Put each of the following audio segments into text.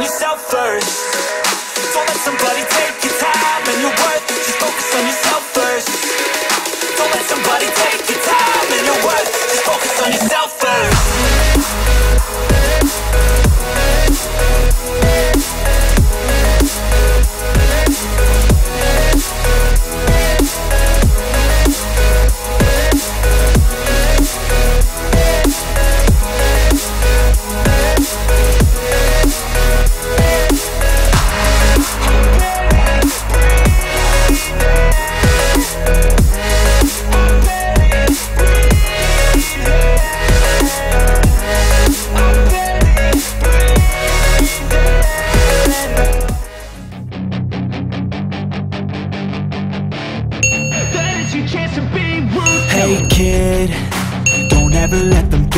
Yourself first.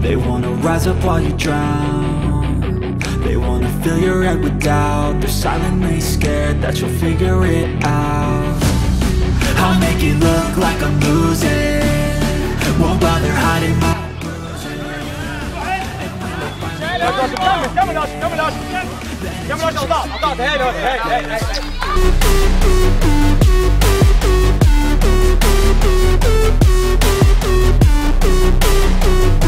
they wanna rise up while you drown They wanna fill your head with doubt They're silently scared that you'll figure it out I'll make it look like I'm losing Won't bother hiding my Kom maar, kom maar, kom maar, kom maar, kom Hey, hey, hey, hey. Thank you.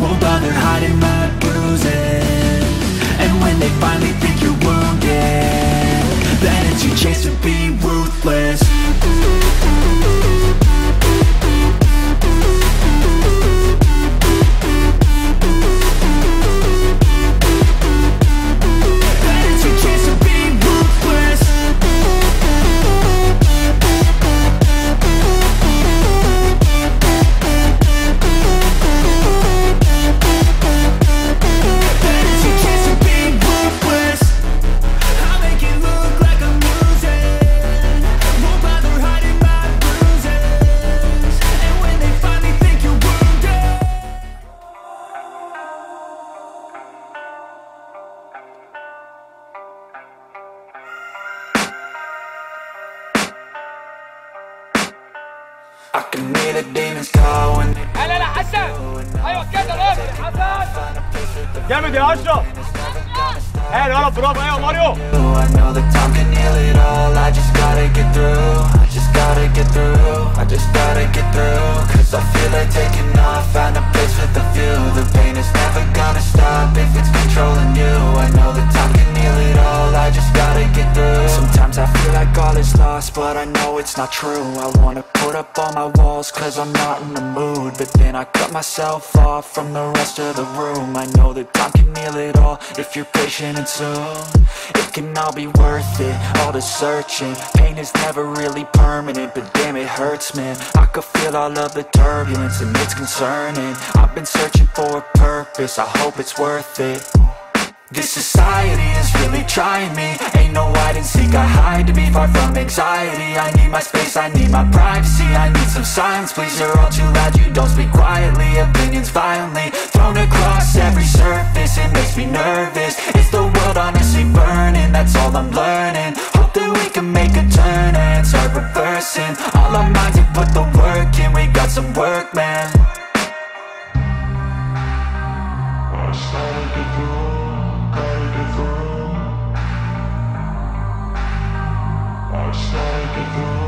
Won't bother hiding my جامد يا اشرف حلو يلا برافو ايوه ماريو Gotta get through. I just gotta get through Cause I feel like taking off. Find a place with a view. The pain is never gonna stop If it's controlling you. I know that time can heal it all. I just gotta get through. Sometimes I feel like all is lost But I know it's not true. I wanna put up all my walls Cause I'm not in the mood. But then I cut myself off From the rest of the room. I know that time can heal it all If you're patient and soon. It can all be worth it All the searching. Pain is never really permanent But damn it hurts man. I could feel all of the turbulence And it's concerning. I've been searching for a purpose. I hope it's worth it. This society is really trying me. Ain't no hide and seek, I hide to be far from anxiety. I need my space, I need my privacy. I need some silence, please, you're all too loud. You don't speak quietly, opinions violently Thrown across every surface, it makes me nervous. Is the world honestly burning? That's all I'm learning we can make a turn and start reversing. All our minds have put the work in, we got some work, man. I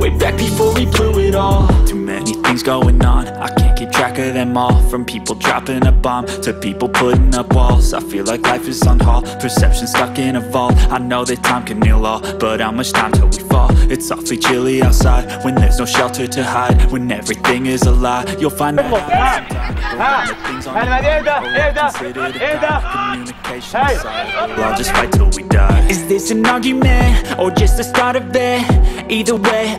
Way back before we blew it all. Too many things going on. I can't keep track of them all. From people dropping a bomb To people putting up walls. I feel like life is on hold. Perception stuck in a vault. I know that time can heal all But how much time till we fall? It's awfully chilly outside When there's no shelter to hide. When everything is a lie You'll find out I'll just fight till we die. Is this an argument? Or just the start of it? Either way